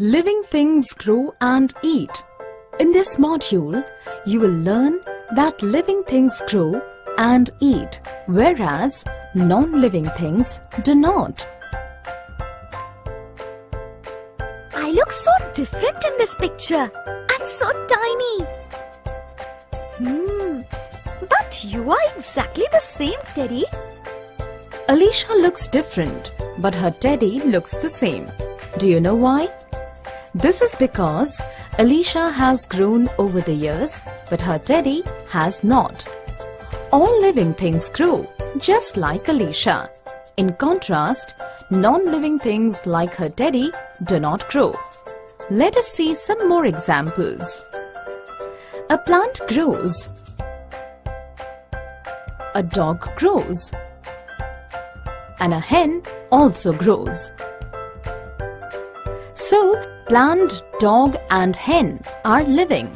Living things grow and eat. In this module, you will learn that living things grow and eat, whereas non-living things do not. I look so different in this picture. I'm so tiny. Hmm. But you are exactly the same, Teddy. Alicia looks different, but her teddy looks the same. Do you know why? This is because Alicia has grown over the years, but her teddy has not. All living things grow, just like Alicia. In contrast, non-living things like her teddy do not grow. Let us see some more examples. A plant grows. A dog grows. And a hen also grows. So, Plant, dog and hen are living.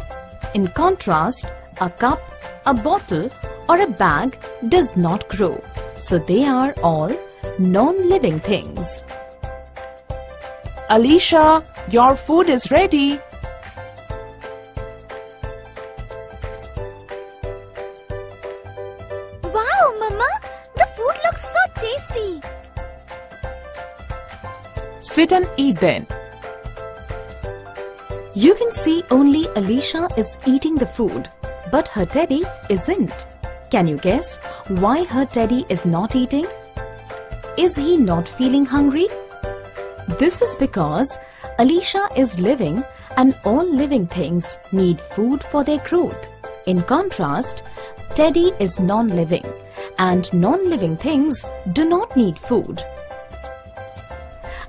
In contrast, a cup, a bottle or a bag does not grow. So they are all non-living things. Alicia, your food is ready. Wow, Mama! The food looks so tasty. Sit and eat then. You can see only Alicia is eating the food, but her teddy isn't. Can you guess why her teddy is not eating? Is he not feeling hungry? This is because Alicia is living and all living things need food for their growth. In contrast, Teddy is non-living and non-living things do not need food.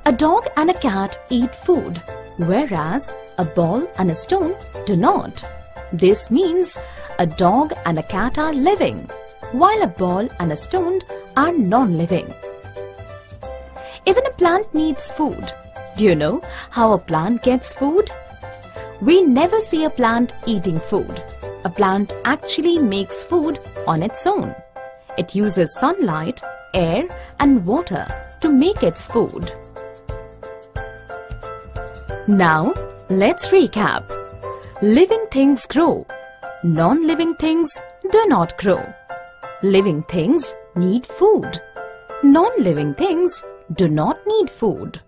A dog and a cat eat food, whereas a ball and a stone do not. This means a dog and a cat are living, while a ball and a stone are non-living. Even a plant needs food. Do you know how a plant gets food? We never see a plant eating food. A plant actually makes food on its own. It uses sunlight, air and water to make its food. Now, Let's recap. Living things grow. Non-living things do not grow. Living things need food. Non-living things do not need food.